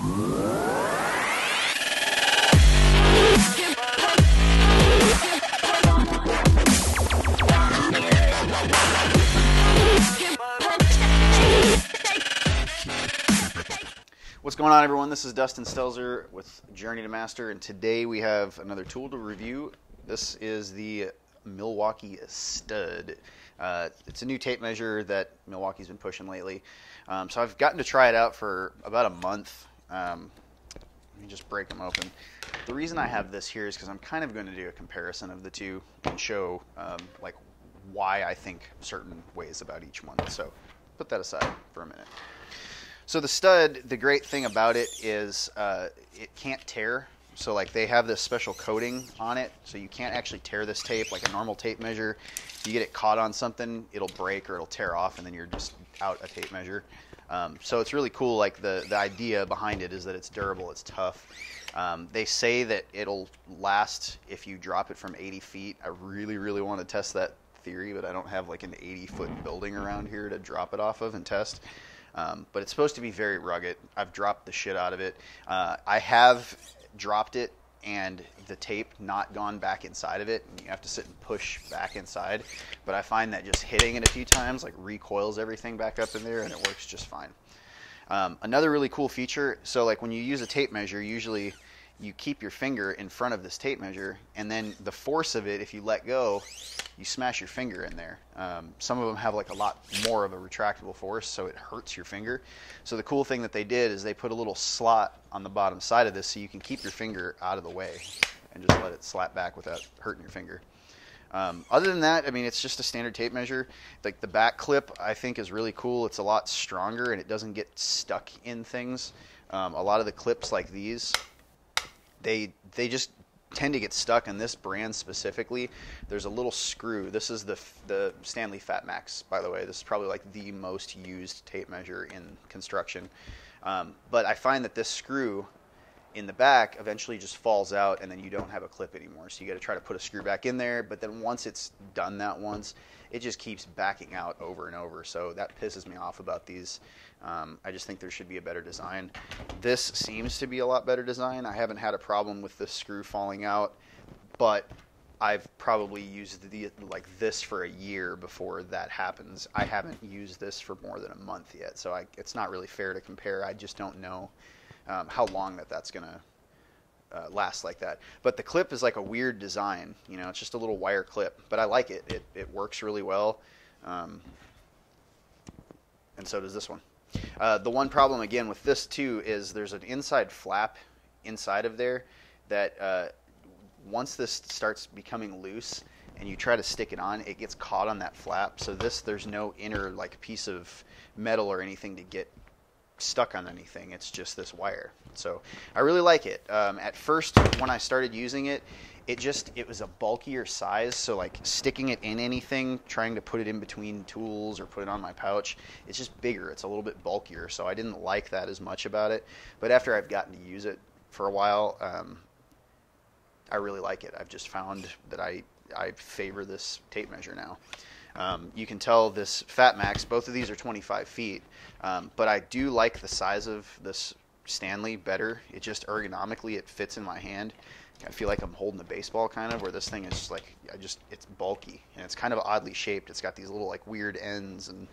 What's going on, everyone? This is Dustin Stelzer with Journey to Master, and today we have another tool to review. This is the Milwaukee Stud. Uh, it's a new tape measure that Milwaukee's been pushing lately. Um, so I've gotten to try it out for about a month. Um, let me just break them open. The reason I have this here is because I'm kind of going to do a comparison of the two and show um, like why I think certain ways about each one. So put that aside for a minute. So the stud, the great thing about it is uh, it can't tear. So like they have this special coating on it, so you can't actually tear this tape like a normal tape measure. You get it caught on something, it'll break or it'll tear off, and then you're just out a tape measure. Um, so it's really cool. Like the the idea behind it is that it's durable, it's tough. Um, they say that it'll last if you drop it from 80 feet. I really, really want to test that theory, but I don't have like an 80 foot building around here to drop it off of and test. Um, but it's supposed to be very rugged. I've dropped the shit out of it. Uh, I have dropped it and the tape not gone back inside of it. And you have to sit and push back inside. But I find that just hitting it a few times like recoils everything back up in there and it works just fine. Um, another really cool feature, so like when you use a tape measure, usually you keep your finger in front of this tape measure, and then the force of it, if you let go, you smash your finger in there. Um, some of them have like a lot more of a retractable force, so it hurts your finger. So the cool thing that they did is they put a little slot on the bottom side of this, so you can keep your finger out of the way and just let it slap back without hurting your finger. Um, other than that, I mean, it's just a standard tape measure. Like the back clip, I think is really cool. It's a lot stronger and it doesn't get stuck in things. Um, a lot of the clips like these they they just tend to get stuck in this brand specifically. There's a little screw. This is the the Stanley Fat Max, by the way. This is probably like the most used tape measure in construction. Um, but I find that this screw in the back eventually just falls out, and then you don't have a clip anymore. So you got to try to put a screw back in there. But then once it's done that once, it just keeps backing out over and over. So that pisses me off about these. Um, I just think there should be a better design. This seems to be a lot better design. I haven't had a problem with the screw falling out, but I've probably used the like this for a year before that happens. I haven't used this for more than a month yet, so I, it's not really fair to compare. I just don't know um, how long that that's gonna uh, last like that. But the clip is like a weird design. You know, it's just a little wire clip, but I like it. It it works really well, um, and so does this one. Uh, the one problem again with this too is there's an inside flap inside of there that uh, once this starts becoming loose and you try to stick it on, it gets caught on that flap. So this there's no inner like piece of metal or anything to get stuck on anything. It's just this wire. So I really like it. Um, at first, when I started using it, it just it was a bulkier size so like sticking it in anything trying to put it in between tools or put it on my pouch it's just bigger it's a little bit bulkier so i didn't like that as much about it but after i've gotten to use it for a while um, i really like it i've just found that i i favor this tape measure now um, you can tell this Fat Max, both of these are 25 feet, um, but I do like the size of this Stanley better. It just ergonomically it fits in my hand. I feel like I'm holding a baseball kind of, where this thing is just like I just it's bulky and it's kind of oddly shaped. It's got these little like weird ends, and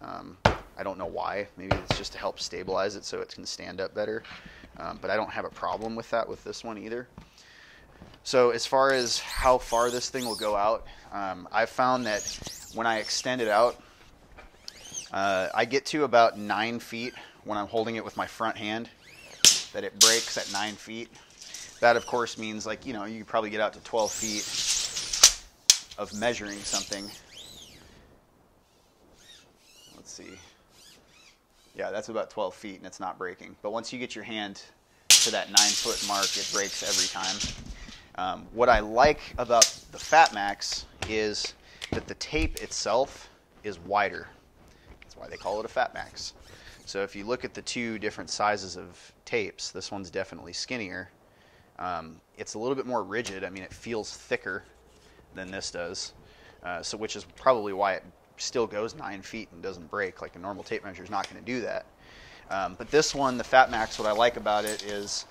um, I don't know why. Maybe it's just to help stabilize it so it can stand up better. Um, but I don't have a problem with that with this one either. So as far as how far this thing will go out, um, I've found that when I extend it out, uh, I get to about nine feet when I'm holding it with my front hand. That it breaks at nine feet. That, of course, means like, you know, you probably get out to 12 feet of measuring something. Let's see. Yeah, that's about 12 feet and it's not breaking. But once you get your hand to that nine foot mark, it breaks every time. Um, what I like about the Fat Max is that the tape itself is wider. That's why they call it a Fat Max. So if you look at the two different sizes of tapes, this one's definitely skinnier um, it's a little bit more rigid. I mean, it feels thicker than this does, uh, so which is probably why it still goes nine feet and doesn't break. Like a normal tape measure is not going to do that. Um, but this one, the Fat Max, what I like about it is,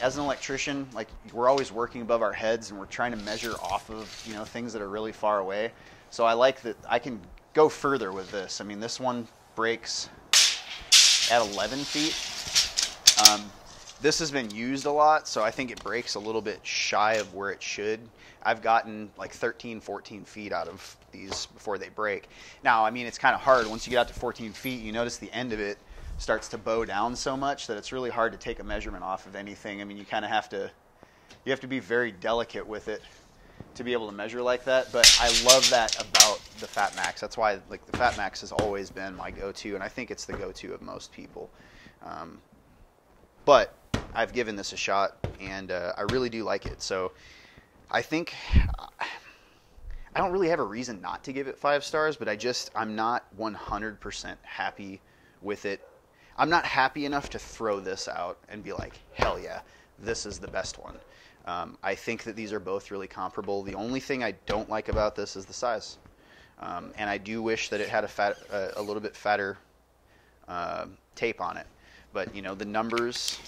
as an electrician, like we're always working above our heads and we're trying to measure off of you know things that are really far away. So I like that I can go further with this. I mean, this one breaks at 11 feet. Um, this has been used a lot, so I think it breaks a little bit shy of where it should. I've gotten like 13, 14 feet out of these before they break. Now, I mean, it's kind of hard. Once you get out to 14 feet, you notice the end of it starts to bow down so much that it's really hard to take a measurement off of anything. I mean, you kind of have to, you have to be very delicate with it to be able to measure like that. But I love that about the Fat Max. That's why like the Fat Max has always been my go-to, and I think it's the go-to of most people. Um, but I've given this a shot, and uh, I really do like it. So I think I don't really have a reason not to give it five stars, but I just I'm not 100% happy with it. I'm not happy enough to throw this out and be like, hell yeah, this is the best one. Um, I think that these are both really comparable. The only thing I don't like about this is the size, um, and I do wish that it had a fat, a little bit fatter uh, tape on it. But you know the numbers.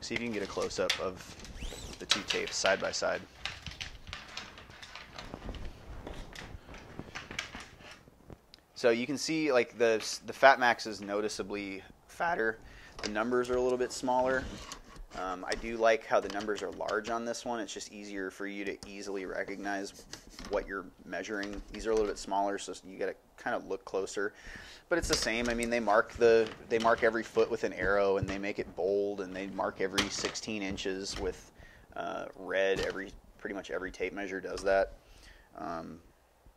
See if you can get a close up of the two tapes side by side. So you can see like the the Fat Max is noticeably fatter. The numbers are a little bit smaller. Um, I do like how the numbers are large on this one. It's just easier for you to easily recognize what you're measuring. These are a little bit smaller, so you got to kind of look closer. But it's the same. I mean, they mark the they mark every foot with an arrow, and they make it bold, and they mark every 16 inches with uh, red. Every pretty much every tape measure does that. Um,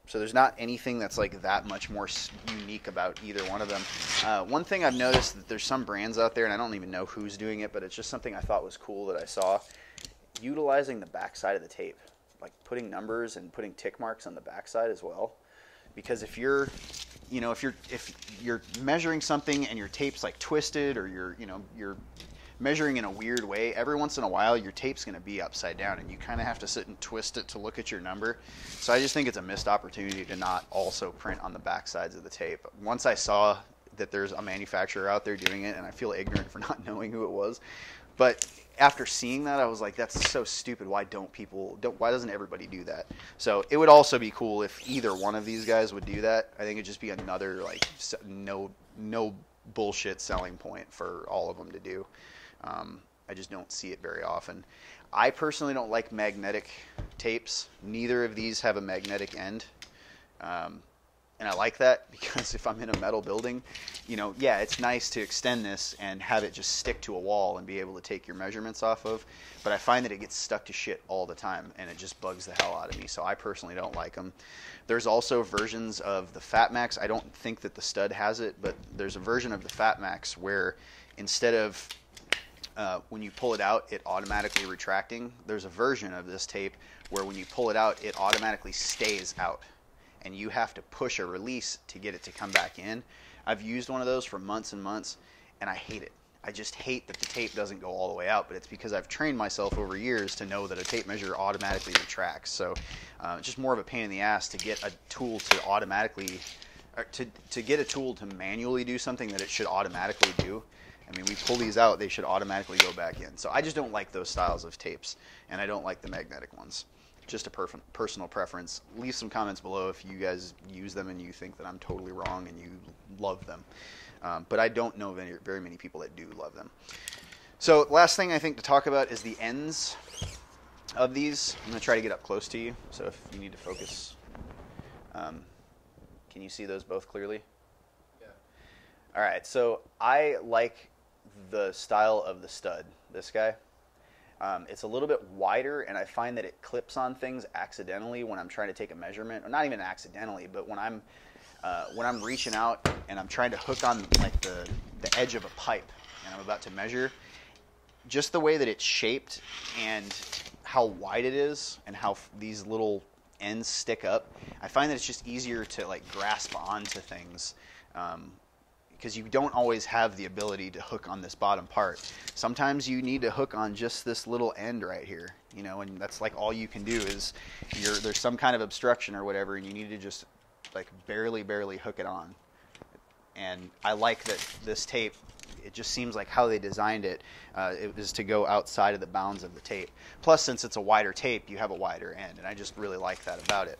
so there's not anything that's like that much more unique about either one of them. Uh, one thing I've noticed that there's some brands out there, and I don't even know who's doing it, but it's just something I thought was cool that I saw. Utilizing the backside of the tape, like putting numbers and putting tick marks on the backside as well. Because if you're, you know, if you're if you're measuring something and your tape's like twisted or you're, you know, you're measuring in a weird way, every once in a while your tape's going to be upside down and you kind of have to sit and twist it to look at your number. So I just think it's a missed opportunity to not also print on the back sides of the tape. Once I saw that there's a manufacturer out there doing it and I feel ignorant for not knowing who it was. But after seeing that, I was like, "That's so stupid. Why don't people? Don't, why doesn't everybody do that?" So it would also be cool if either one of these guys would do that. I think it'd just be another like no no bullshit selling point for all of them to do. Um, I just don't see it very often. I personally don't like magnetic tapes. Neither of these have a magnetic end. Um, and I like that because if I'm in a metal building, you know, yeah, it's nice to extend this and have it just stick to a wall and be able to take your measurements off of. But I find that it gets stuck to shit all the time and it just bugs the hell out of me. So I personally don't like them. There's also versions of the Fat Max. I don't think that the stud has it, but there's a version of the Fat Max where instead of uh, when you pull it out, it automatically retracting. There's a version of this tape where when you pull it out, it automatically stays out, and you have to push a release to get it to come back in. I've used one of those for months and months, and I hate it. I just hate that the tape doesn't go all the way out, but it's because I've trained myself over years to know that a tape measure automatically retracts. So uh, it's just more of a pain in the ass to get a tool to automatically, to, to get a tool to manually do something that it should automatically do. I mean, we pull these out, they should automatically go back in. So I just don't like those styles of tapes, and I don't like the magnetic ones. Just a perf- personal preference. Leave some comments below if you guys use them and you think that I'm totally wrong and you love them. Um, but I don't know very, very many people that do love them. So last thing I think to talk about is the ends of these. I'm going to try to get up close to you. So if you need to focus, um, can you see those both clearly? Yeah. All right. So I like the style of the stud. This guy. Um, it's a little bit wider, and I find that it clips on things accidentally when I'm trying to take a measurement, or not even accidentally, but when I'm uh, when I'm reaching out and I'm trying to hook on like the the edge of a pipe, and I'm about to measure. Just the way that it's shaped and how wide it is, and how f- these little ends stick up, I find that it's just easier to like grasp onto things um, because you don't always have the ability to hook on this bottom part. Sometimes you need to hook on just this little end right here, you know, and that's like all you can do is there's some kind of obstruction or whatever, and you need to just like barely, barely hook it on. And I like that this tape it just seems like how they designed it, uh, it was to go outside of the bounds of the tape. Plus, since it's a wider tape, you have a wider end, and I just really like that about it.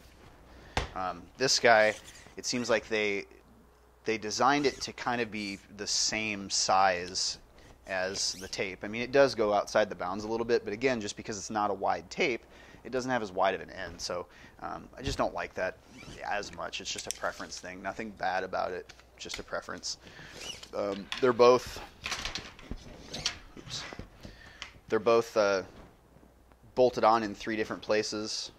Um, this guy, it seems like they they designed it to kind of be the same size as the tape. I mean, it does go outside the bounds a little bit, but again, just because it's not a wide tape, it doesn't have as wide of an end. So um, I just don't like that as much. It's just a preference thing. Nothing bad about it. Just a preference. Um, they're both. Oops. They're both uh, bolted on in three different places.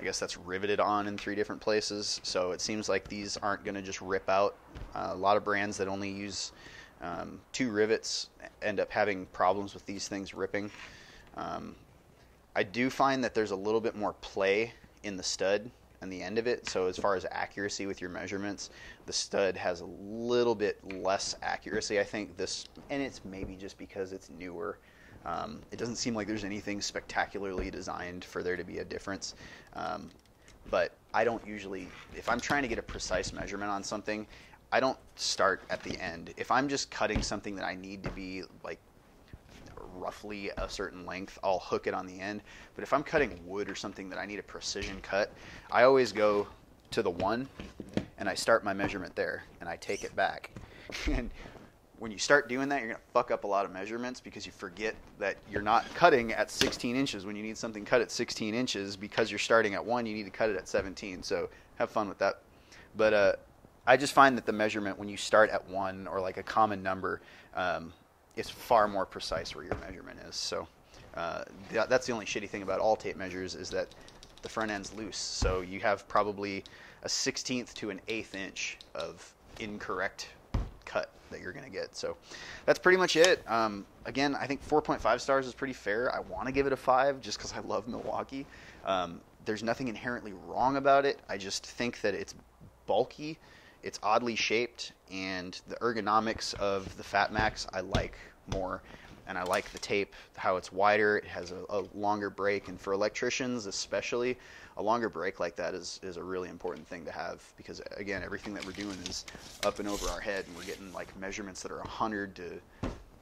I guess that's riveted on in three different places. So it seems like these aren't going to just rip out. Uh, a lot of brands that only use um, two rivets end up having problems with these things ripping. Um, I do find that there's a little bit more play in the stud and the end of it. So as far as accuracy with your measurements, the stud has a little bit less accuracy. I think this, and it's maybe just because it's newer. Um, it doesn't seem like there's anything spectacularly designed for there to be a difference. Um, but I don't usually, if I'm trying to get a precise measurement on something, I don't start at the end. If I'm just cutting something that I need to be like roughly a certain length, I'll hook it on the end. But if I'm cutting wood or something that I need a precision cut, I always go to the one and I start my measurement there and I take it back. and when you start doing that, you're going to fuck up a lot of measurements because you forget that you're not cutting at 16 inches. When you need something cut at 16 inches, because you're starting at one, you need to cut it at 17. So have fun with that. But uh, I just find that the measurement when you start at one or like a common number, um, it's far more precise where your measurement is. So uh, th- that's the only shitty thing about all tape measures is that the front end's loose. So you have probably a 16th to an eighth inch of incorrect cut that you're going to get. So that's pretty much it. Um, again, I think 4.5 stars is pretty fair. I want to give it a five just because I love Milwaukee. Um, there's nothing inherently wrong about it. I just think that it's bulky it's oddly shaped, and the ergonomics of the Fat Max I like more. And I like the tape, how it's wider. It has a, a longer break, and for electricians especially, a longer break like that is, is a really important thing to have because again, everything that we're doing is up and over our head, and we're getting like measurements that are 100 to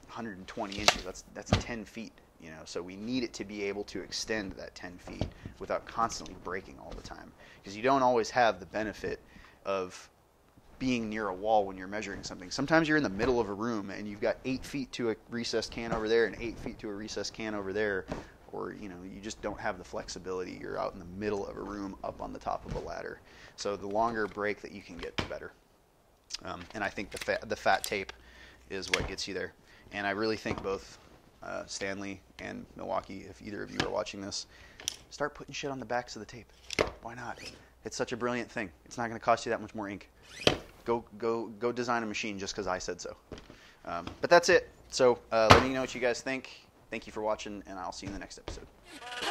120 inches. That's that's 10 feet, you know. So we need it to be able to extend that 10 feet without constantly breaking all the time because you don't always have the benefit of being near a wall when you're measuring something. Sometimes you're in the middle of a room and you've got eight feet to a recessed can over there and eight feet to a recessed can over there, or you know you just don't have the flexibility. You're out in the middle of a room up on the top of a ladder. So the longer break that you can get, the better. Um, and I think the fat, the fat tape is what gets you there. And I really think both uh, Stanley and Milwaukee, if either of you are watching this, start putting shit on the backs of the tape. Why not? It's such a brilliant thing. It's not going to cost you that much more ink go go go design a machine just because I said so. Um, but that's it. So uh, let me know what you guys think. Thank you for watching, and I'll see you in the next episode.